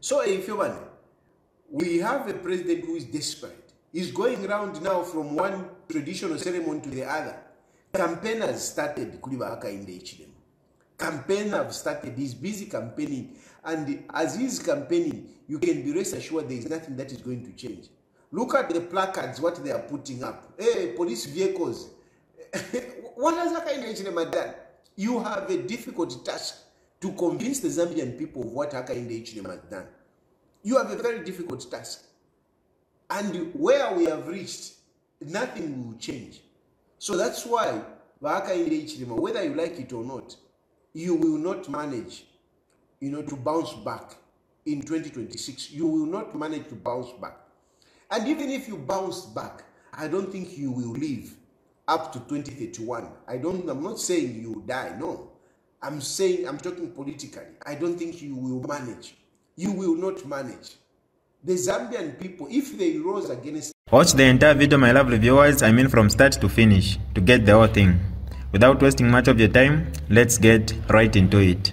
So if you want, we have a president who is desperate. He's going around now from one traditional ceremony to the other. Campaign has started Kuliba Hakainde Hichilema. Campaign have started. He's busy campaigning. And as he's campaigning, you can be rest assured there is nothing that is going to change. Look at the placards, what they are putting up. Hey, police vehicles. what has Hakainde Hichilema done? You have a difficult task to convince the Zambian people of what Hakainde Hichilema has done. You have a very difficult task. And where we have reached, nothing will change. So that's why Vaka in the HDM, whether you like it or not, you will not manage, you know, to bounce back in 2026. You will not manage to bounce back. And even if you bounce back, I don't think you will live up to 2031. I don't, I'm not saying you die, no. I'm saying, I'm talking politically. I don't think you will manage. You will not manage. The Zambian people, if they rose against Watch the entire video my lovely viewers, I mean from start to finish, to get the whole thing. Without wasting much of your time, let's get right into it.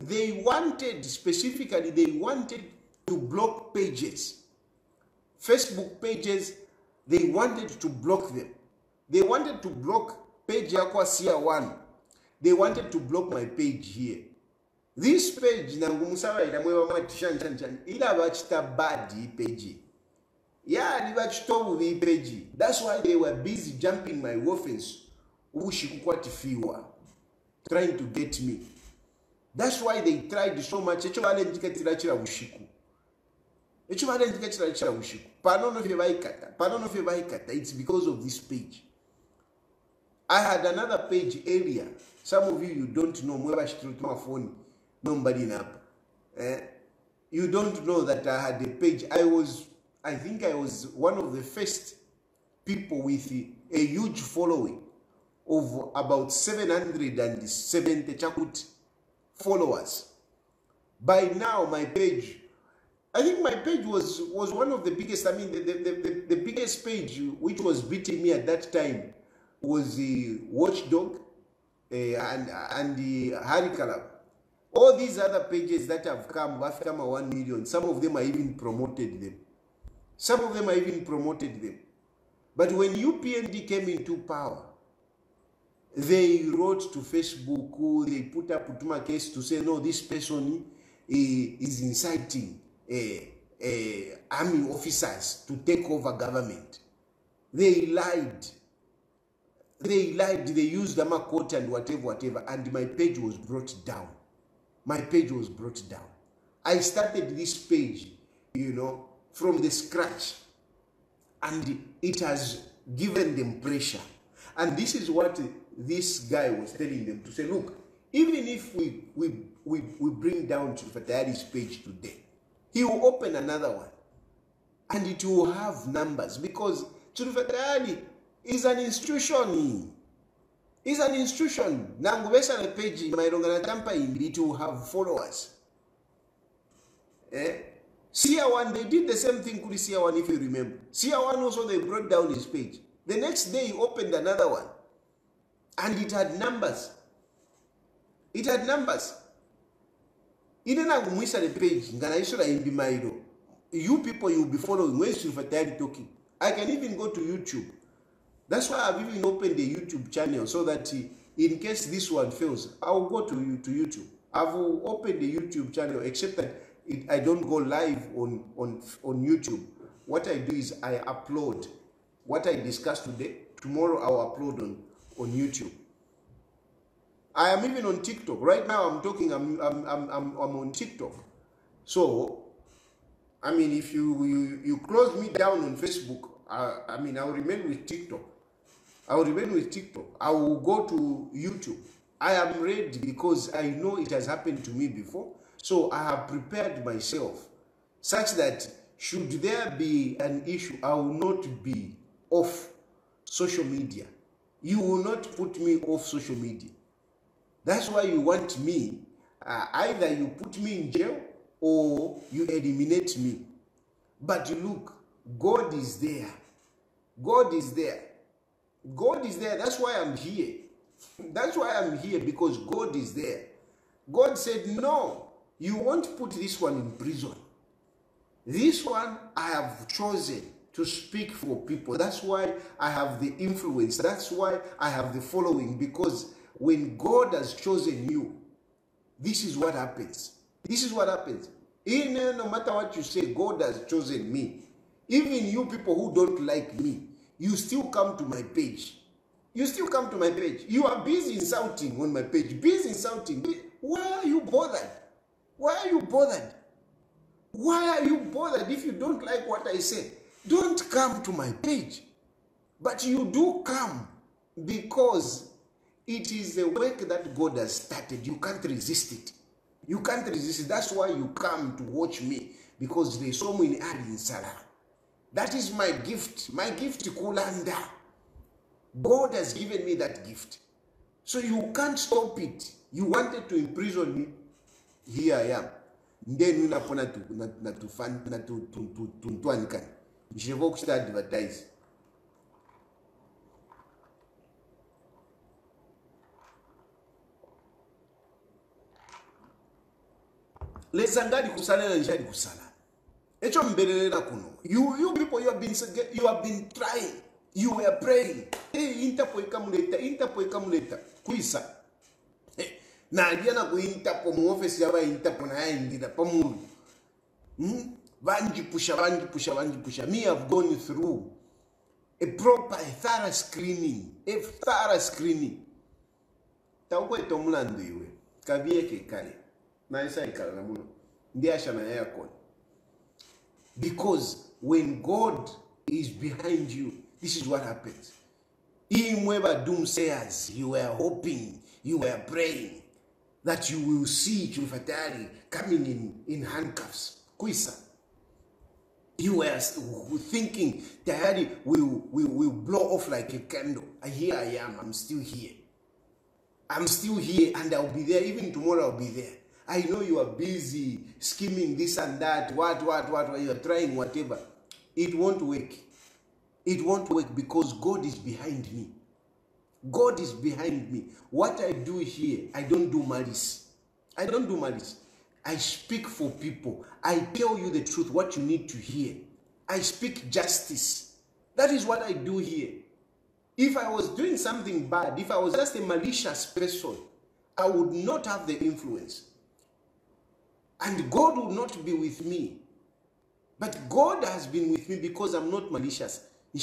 They wanted, specifically, they wanted to block pages. Facebook pages, they wanted to block them. They wanted to block page sia one. They wanted to block my page here. This page nangu musabaira mwe bamati shan shan shan ila bachita bad iyi page. Yeah, ni bachitobu iyi page. That's why they were busy jumping my offense. Ushikukwatifiwa. Trying to get me. That's why they tried so much. Echo balendikatira chira ushiku. Echo balendikatira chira ushiku. Panono fye baikata. Panono fye baikata. It's because of this page. I had another page earlier. Some of you, you don't know. Mweba shikirutu my phone. Nobody napa. Eh? You don't know that I had a page. I was, I think I was one of the first people with a huge following of about 770 chakut followers. By now, my page, I think my page was was one of the biggest. I mean, the, the, the, the biggest page which was beating me at that time was the Watchdog uh, and and the Harikalam. All these other pages that have come, have come a one million. Some of them I even promoted them. Some of them I even promoted them. But when UPND came into power, they wrote to Facebook, they put up Putuma case to say, no, this person is inciting eh, eh, army officers to take over government. They lied. They lied. They used Dama quote and whatever, whatever. And my page was brought down. My page was brought down. I started this page, you know, from the scratch. And it has given them pressure. And this is what this guy was telling them to say, look, even if we, we, we, we bring down Fatayari's page today, he will open another one. And it will have numbers because Chilufya Tayali is an institution. Is an institution. Nangubesa the page, Mairongana Tampa, it will have followers. Eh? Sia one, they did the same thing to Sia one, if you remember. Sia one also, they brought down his page. The next day, he opened another one. And it had numbers. It had numbers. Ine kumwisa the page, ngana mairo. You people, you'll be following. When Sulfatari talking? I can even go to YouTube. That's why I've even opened the YouTube channel so that in case this one fails, I'll go to to YouTube. I've opened the YouTube channel, except that it, I don't go live on, on, on YouTube. What I do is I upload what I discuss today. Tomorrow I'll upload on, on YouTube. I am even on TikTok. Right now I'm talking, I'm, I'm, I'm, I'm, on TikTok. So I mean, if you you, you close me down on Facebook, uh, I mean, I will remain with TikTok. I will remain with TikTok. I will go to YouTube. I am ready because I know it has happened to me before. So I have prepared myself such that should there be an issue, I will not be off social media. You will not put me off social media. That's why you want me. Uh, either you put me in jail or you eliminate me. But look, God is there. God is there. God is there. That's why I'm here. That's why I'm here because God is there. God said, No, you won't put this one in prison. This one I have chosen to speak for people. That's why I have the influence. That's why I have the following because when God has chosen you, this is what happens. This is what happens. In, eh, no matter what you say, God has chosen me. Even you people who don't like me, you still come to my page. You still come to my page. You are busy insulting on my page. Busy insulting. Why are you bothered? Why are you bothered? Why are you bothered if you don't like what I say? Don't come to my page. But you do come because it is a work that God has started. You can't resist it. You can't resist it. That's why you come to watch me because there's so many in Salah. That is my gift. My gift, Kulanda. God has given me that gift. So you can't stop it. You wanted to imprison me. Here I am. Then you napo natuntwanikani nchireva kuchita advertise lesa ngadi kusalela nchadi kusala echo mbererera kuno. You, you people you have been, you have been trying. You were praying. Hey, interpo ikamuleta interpo ikamuleta. Kuisa. Hey, nadia na ku interpo mu office yaba interpo na yaindira pamulu hmm? Vanjipusha vanjipusha vanjipusha me have gone through a proper a thorough screening a thorough screening. Taukweta omulandu iwe kavyeke kale naisaikala na muno ndiashana yayakona because when god is behind you this is what happens. Imwe doomsayers you were hoping you were praying that you will see chifatari coming in, in handcuffs. Kuisa you were thinking Tayali will, will, will blow off like a candle here i am i'm still here i'm still here and i'll be there even tomorrow i'll be there I know you are busy scheming this and that, what, what, what, what, you are trying whatever. It won't work. It won't work because God is behind me. God is behind me. What I do here, I don't do malice. I don't do malice. I speak for people. I tell you the truth, what you need to hear. I speak justice. That is what I do here. If I was doing something bad, if I was just a malicious person, I would not have the influence. And God would not be with me. But God has been with me because I'm not malicious. Eh,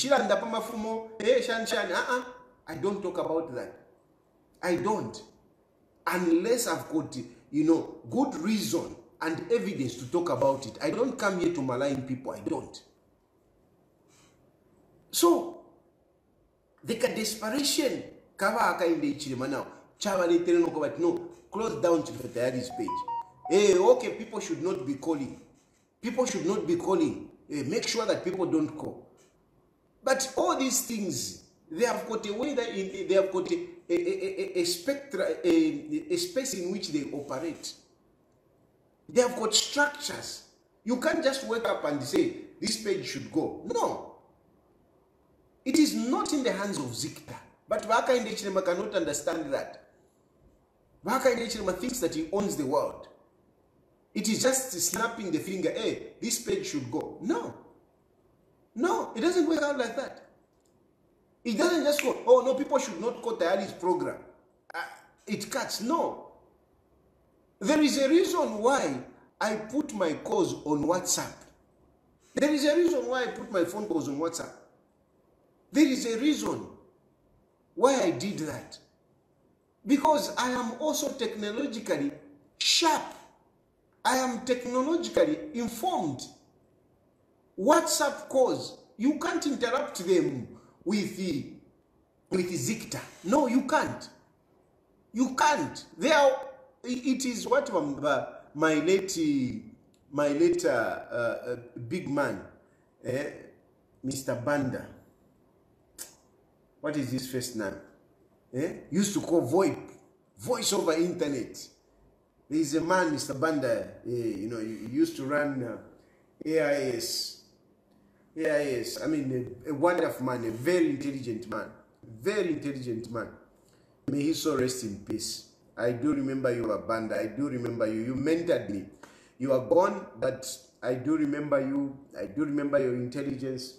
uh-uh. I don't talk about that. I don't. Unless I've got, you know, good reason and evidence to talk about it. I don't come here to malign people. I don't. So, the desperation kava akainde ichirema chavaletere noko but no close down to the diary's page Hey, okay, people should not be calling. People should not be calling. Hey, make sure that people don't call. But all these things, they have got a way that in, they have got a, a, a, a spectra, a, a space in which they operate. They have got structures. You can't just wake up and say, this page should go. No. It is not in the hands of ZICTA. But Vaka Indechirema cannot understand that. Vaka Indechirema thinks that he owns the world. It is just snapping the finger, hey, this page should go. No. No, it doesn't work out like that. It doesn't just go, oh no, people should not quote Tayali's program. Uh, it cuts. No. There is a reason why I put my calls on WhatsApp. There is a reason why I put my phone calls on WhatsApp. There is a reason why I did that. Because I am also technologically sharp. I am technologically informed. WhatsApp calls, you can't interrupt them with the with ZICTA. No, you can't. You can't. There. It is what uh, my late my late uh, uh, big man, eh, Mr. Banda. What is his first name? Eh? Used to call VoIP, voice over internet. There is a man, Mr. Banda. Eh, you know, he used to run uh, AIS. AIS. I mean, a, a wonderful man, a very intelligent man, very intelligent man. May he so rest in peace. I do remember you, Banda. I do remember you. You mentored me. You are gone, but I do remember you. I do remember your intelligence.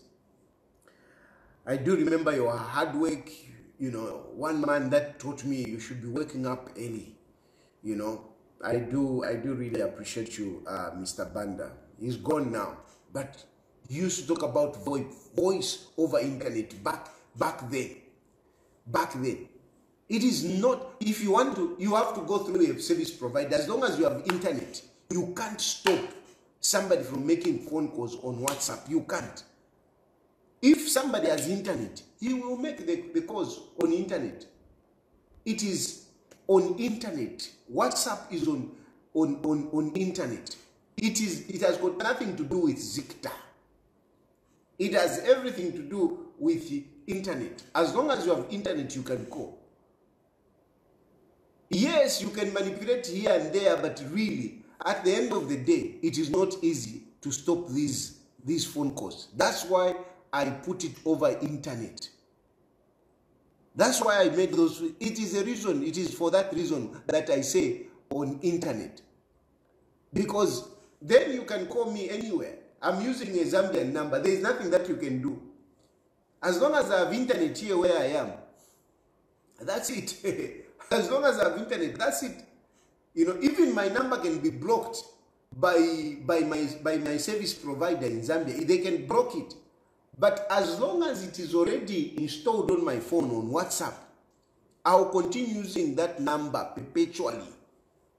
I do remember your hard work. You know, one man that taught me you should be waking up early. You know, I do. I do really appreciate you, uh, Mr. Banda. He's gone now, but used to talk about voice, over internet back back then. Back then, it is not. If you want to, you have to go through a service provider. As long as you have internet, you can't stop somebody from making phone calls on WhatsApp. You can't. If somebody has internet, he will make the, the calls on internet. It is on internet. WhatsApp is on, on, on, on internet. It, is, it has got nothing to do with ZICTA. It has everything to do with the internet. As long as you have internet, you can go. Yes, you can manipulate here and there, but really, at the end of the day, it is not easy to stop these, these phone calls. That's why I put it over internet. That's why I made those. It is a reason, it is for that reason that I say on internet. Because then you can call me anywhere. I'm using a Zambian number. There is nothing that you can do. As long as I have internet here where I am, that's it. as long as I have internet, that's it. You know, even my number can be blocked by by my by my service provider in Zambia. They can block it. But as long as it is already installed on my phone on WhatsApp, I'll continue using that number perpetually.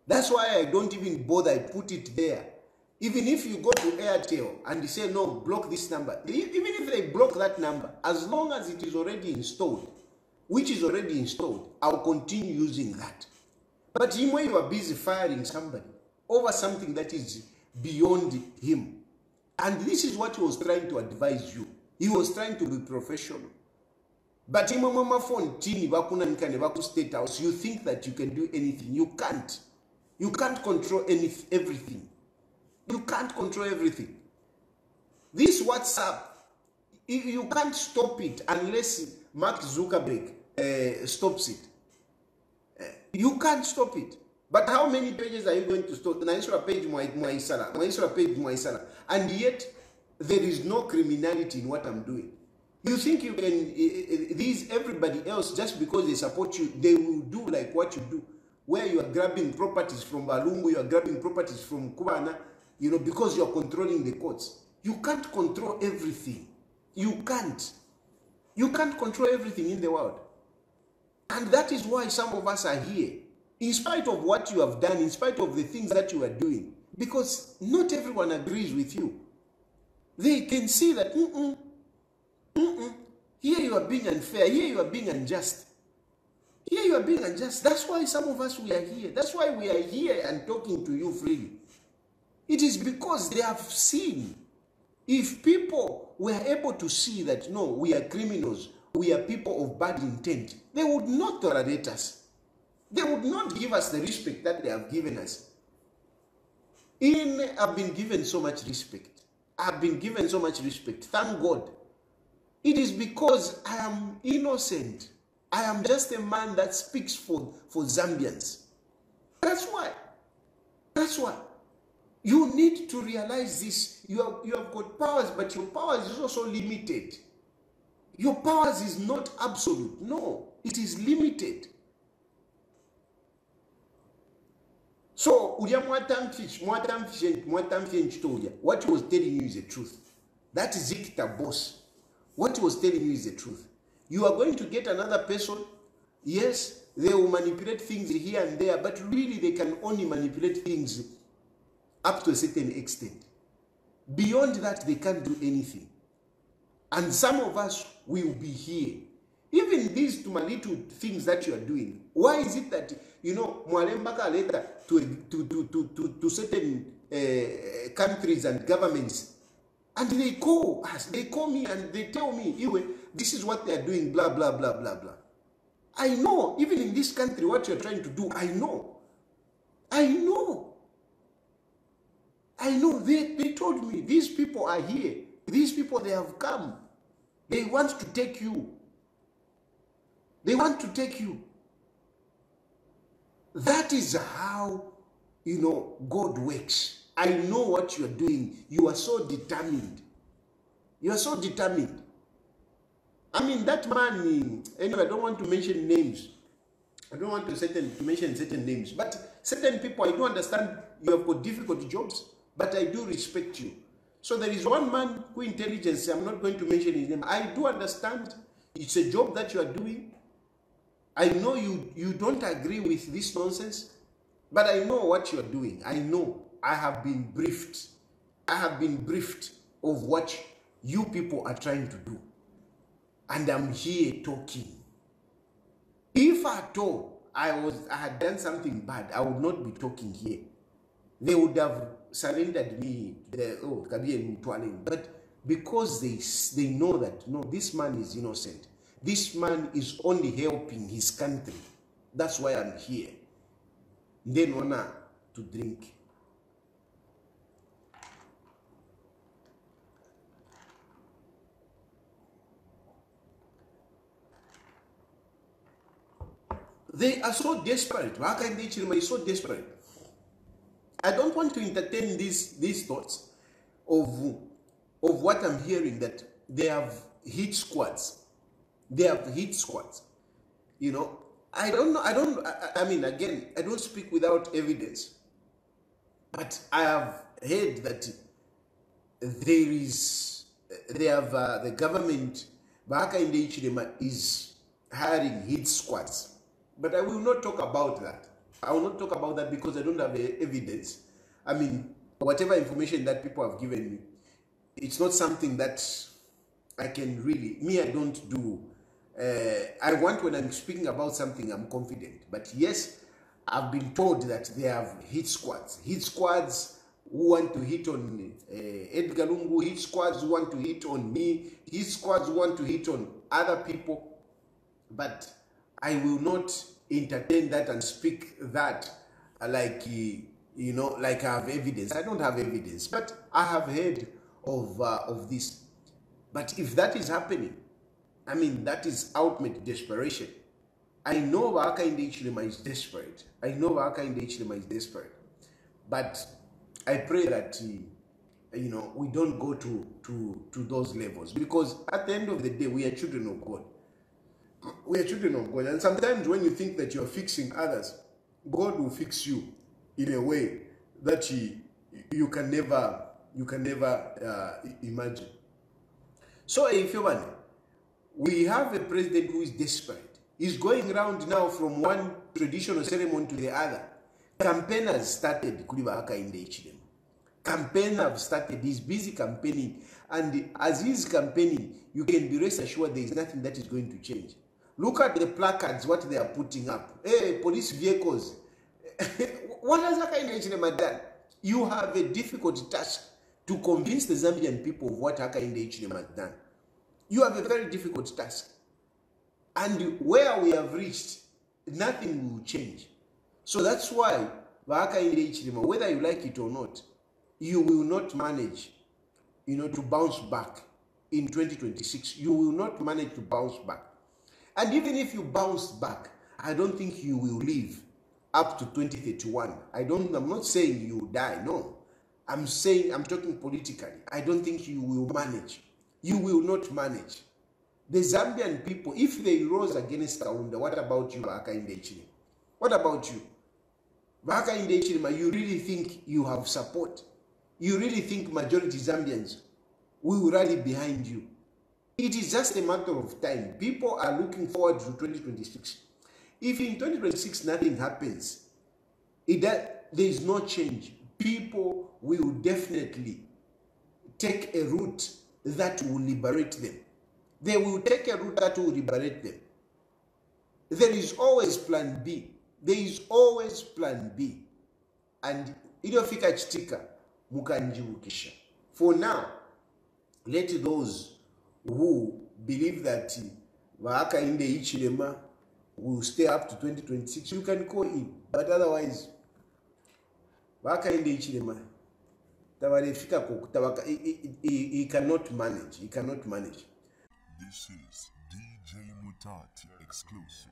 That's why I don't even bother, I put it there. Even if you go to Airtel and say, no, block this number, even if they block that number, as long as it is already installed, which is already installed, I'll continue using that. But him, when you are busy firing somebody over something that is beyond him, and this is what he was trying to advise you. He was trying to be professional. But mama phone tini vakunanika nevaku state house, you think that you can do anything. You can't. You can't control any, everything. You can't control everything. This WhatsApp, you can't stop it unless Mark Zuckerberg uh, stops it. Uh, you can't stop it. But how many pages are you going to stop? Naisra page Mwaisara, Naisra page Mwaisara. And yet, there is no criminality in what I'm doing. You think you can, these everybody else, just because they support you, they will do like what you do. Where you are grabbing properties from Balungu, you are grabbing properties from Kubana, you know, because you are controlling the courts. You can't control everything. You can't. You can't control everything in the world. And that is why some of us are here. In spite of what you have done, in spite of the things that you are doing, because not everyone agrees with you. They can see that, mm -mm, mm here you are being unfair, here you are being unjust. Here you are being unjust. That's why some of us, we are here. That's why we are here and talking to you freely. It is because they have seen. If people were able to see that, no, we are criminals, we are people of bad intent, they would not tolerate us. They would not give us the respect that they have given us. In I've been given so much respect. I've been given so much respect. Thank God. It is because I am innocent. I am just a man that speaks for, for Zambians. That's why. That's why. You need to realize this. You have, you have got powers, but your powers is also limited. Your powers is not absolute. No, it is limited. So, what he was telling you is the truth. That is ZICTA boss. What he was telling you is the truth. You are going to get another person. Yes, they will manipulate things here and there, but really they can only manipulate things up to a certain extent. Beyond that, they can't do anything. And some of us will be here. Even these my little things that you are doing. Why is it that, you know, Mwalembaka later to, to, to, to, to, to certain uh, countries and governments, and they call us, they call me and they tell me, Iwe, this is what they are doing, blah, blah, blah, blah, blah. I know, even in this country, what you're trying to do, I know. I know. I know. They, they told me, these people are here. These people, they have come. They want to take you. They want to take you. That is how, you know, God works. I know what you are doing. You are so determined. You are so determined. I mean, that man, anyway, I don't want to mention names. I don't want to, certain, to mention certain names. But certain people, I don't understand you have got difficult jobs, but I do respect you. So there is one man who intelligence, I'm not going to mention his name. I do understand it's a job that you are doing. I know you, you don't agree with this nonsense, but I know what you're doing. I know. I have been briefed. I have been briefed of what you people are trying to do. And I'm here talking. If at all I was I had done something bad, I would not be talking here. They would have surrendered me the oh Mtwale. But because they they know that no, this man is innocent. This man is only helping his country. That's why I'm here. Then wanna to drink. They are so desperate. Hakainde Hichilema is so desperate. I don't want to entertain these, these thoughts of, of what I'm hearing that they have hit squads. They have hit squads. You know, I don't know. I don't, I, I mean, again, I don't speak without evidence. But I have heard that there is, they have, uh, the government, Hakainde Hichilema is hiring hit squads. But I will not talk about that. I will not talk about that because I don't have evidence. I mean, whatever information that people have given me, it's not something that I can really, me, I don't do. Uh, I want when I'm speaking about something, I'm confident. But yes, I've been told that they have hit squads. Hit squads who want to hit on uh, Edgar Lungu, hit squads who want to hit on me, hit squads who want to hit on other people. But I will not entertain that and speak that like, you know, like I have evidence. I don't have evidence, but I have heard of, uh, of this. But if that is happening, I mean, that is ultimate desperation. I know Hakainde Hichilema is desperate. I know Hakainde Hichilema is desperate. But I pray that, uh, you know, we don't go to, to, to those levels. Because at the end of the day, we are children of God we are children of God. And sometimes when you think that you're fixing others, God will fix you in a way that you, you can never you can never uh, imagine. So if you want, we have a president who is desperate. He's going around now from one traditional ceremony to the other. Campaign has started Hakainde Hichilema. Campaign have started. He's busy campaigning. And as he's campaigning, you can be rest assured there is nothing that is going to change. Look at the placards, what they are putting up. Hey, police vehicles. what has Hakainde Hichilema done? You have a difficult task to convince the Zambian people of what Hakainde Hichilema has done. You have a very difficult task. And where we have reached, nothing will change. So that's why Hakainde Hichilema, whether you like it or not, you will not manage, you know, to bounce back in 2026. You will not manage to bounce back. And even if you bounce back, I don't think you will live up to 2031. I don't, I'm not saying you die, no. I'm saying, I'm talking politically. I don't think you will manage. You will not manage. The Zambian people, if they rose against Kaunda, what about you, Hakainde Hichilema? What about you? Hakainde Hichilema, you really think you have support? You really think majority Zambians will rally behind you? It is just a matter of time. People are looking forward to 2026. If in 2026 nothing happens, it, there is no change. People will definitely, take a route that will liberate them. They will take a route that will liberate them. There is always plan B. There is always plan B. And iliyofika chitika mukanjiukisha. For now, let those who believe that vaakainde ichirema will stay up to 2026 you can call in but otherwise vaakainde ichirema tavarefika koku he cannot manage he cannot manage. This is DJ Mutati exclusive.